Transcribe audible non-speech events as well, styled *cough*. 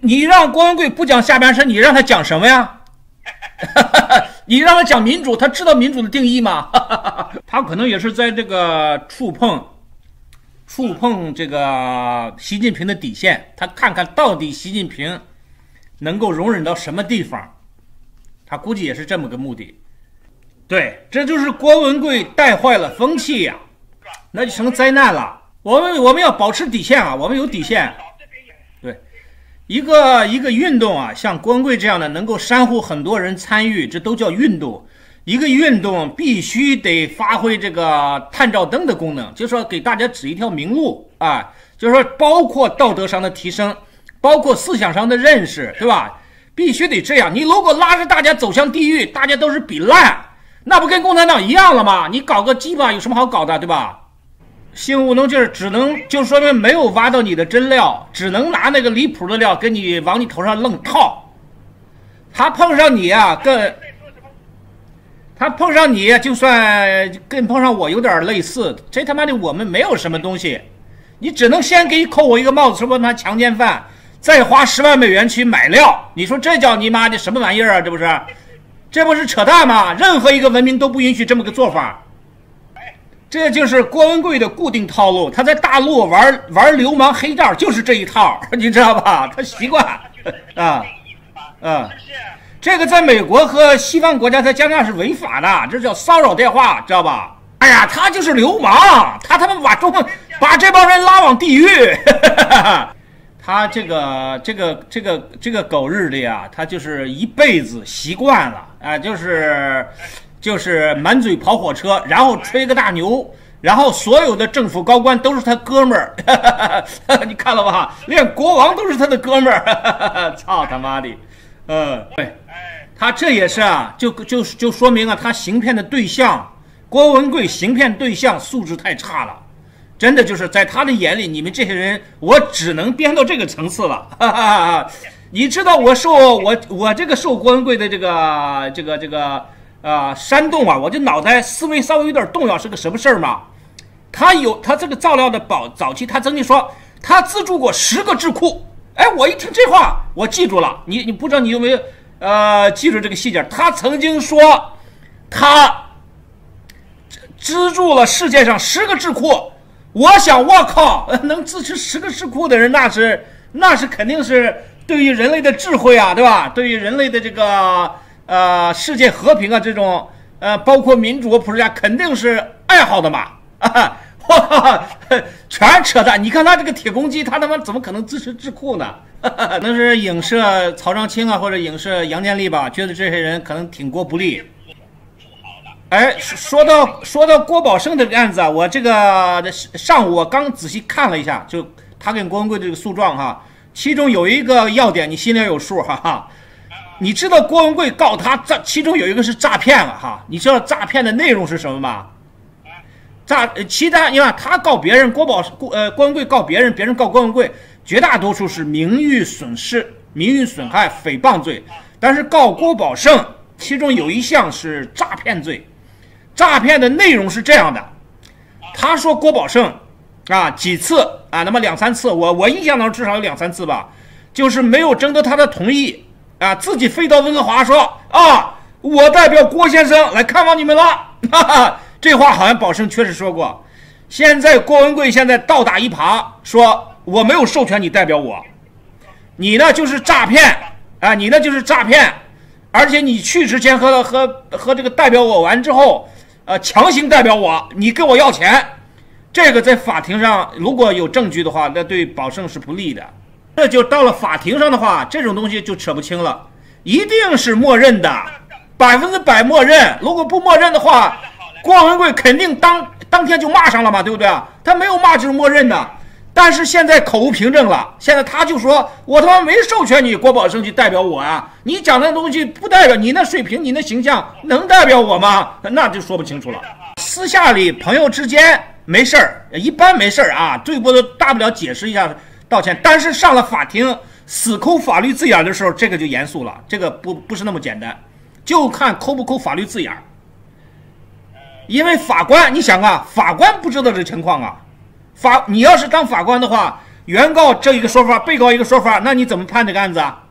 你让郭文贵不讲下半身，你让他讲什么呀？*laughs* 你让他讲民主，他知道民主的定义吗？*laughs* 他可能也是在这个触碰、触碰这个习近平的底线，他看看到底习近平能够容忍到什么地方，他估计也是这么个目的。对，这就是郭文贵带坏了风气呀，那就成灾难了。我们我们要保持底线啊，我们有底线。一个一个运动啊，像光棍这样的能够煽乎很多人参与，这都叫运动。一个运动必须得发挥这个探照灯的功能，就是说给大家指一条明路啊，就是说包括道德上的提升，包括思想上的认识，对吧？必须得这样。你如果拉着大家走向地狱，大家都是比烂，那不跟共产党一样了吗？你搞个鸡巴有什么好搞的，对吧？性务能劲儿只能就说明没有挖到你的真料，只能拿那个离谱的料给你往你头上愣套。他碰上你啊，跟他碰上你，就算跟碰上我有点类似。这他妈的我们没有什么东西，你只能先给你扣我一个帽子，说我他妈强奸犯，再花十万美元去买料。你说这叫你妈的什么玩意儿啊？这不是，这不是扯淡吗？任何一个文明都不允许这么个做法。这就是郭文贵的固定套路，他在大陆玩玩流氓黑道就是这一套，*laughs* 你知道吧？他习惯 *laughs* 啊啊，这个在美国和西方国家在加拿大是违法的，这叫骚扰电话，知道吧？哎呀，他就是流氓，他他妈把中把这帮人拉往地狱，*laughs* 他这个这个这个这个狗日的呀，他就是一辈子习惯了啊，就是。就是满嘴跑火车，然后吹个大牛，然后所有的政府高官都是他哥们儿，*laughs* 你看了吧？连国王都是他的哥们儿，*laughs* 操他妈的！嗯，对，他这也是啊，就就就说明啊，他行骗的对象郭文贵行骗对象素质太差了，真的就是在他的眼里，你们这些人，我只能编到这个层次了。哈哈哈哈你知道我受我我这个受郭文贵的这个这个这个。啊，煽动啊！我这脑袋思维稍微有点动摇，是个什么事儿吗？他有他这个造料的宝早期，他曾经说他资助过十个智库。哎，我一听这话，我记住了。你你不知道你有没有呃记住这个细节？他曾经说他资助了世界上十个智库。我想，我靠，*laughs* 能支持十个智库的人，那是那是肯定是对于人类的智慧啊，对吧？对于人类的这个。呃，世界和平啊，这种呃，包括民主、普世价，肯定是爱好的嘛，啊，哇，全扯淡！你看他这个铁公鸡，他他妈怎么可能支持智库呢？*laughs* 那是影射曹长青啊，或者影射杨建立吧？觉得这些人可能挺郭不利。哎，说到说到郭宝胜这个案子啊，我这个上午我刚仔细看了一下，就他跟郭文贵这个诉状哈，其中有一个要点，你心里有数哈哈。你知道郭文贵告他诈，其中有一个是诈骗了哈。你知道诈骗的内容是什么吗？诈其他你看他告别人，郭宝郭呃郭文贵告别人，别人告郭文贵，绝大多数是名誉损失、名誉损害、诽谤罪。但是告郭宝胜，其中有一项是诈骗罪。诈骗的内容是这样的，他说郭宝胜啊几次啊，那么两三次，我我印象当中至少有两三次吧，就是没有征得他的同意。啊，自己飞到温哥华说啊，我代表郭先生来看望你们了。*laughs* 哈哈，这话好像宝胜确实说过。现在郭文贵现在倒打一耙，说我没有授权你代表我，你呢就是诈骗啊，你呢就是诈骗，而且你去之前和和和这个代表我完之后，呃，强行代表我，你跟我要钱，这个在法庭上如果有证据的话，那对宝胜是不利的。这就到了法庭上的话，这种东西就扯不清了，一定是默认的，百分之百默认。如果不默认的话，郭文贵肯定当当天就骂上了嘛，对不对啊？他没有骂就是默认的。但是现在口无凭证了，现在他就说我他妈没授权你郭宝生去代表我啊！你讲的东西不代表你那水平，你那形象能代表我吗？那就说不清楚了。私下里朋友之间没事儿，一般没事儿啊，最多的大不了解释一下。道歉，但是上了法庭死抠法律字眼的时候，这个就严肃了。这个不不是那么简单，就看抠不抠法律字眼。因为法官，你想啊，法官不知道这情况啊。法，你要是当法官的话，原告这一个说法，被告一个说法，那你怎么判这个案子啊？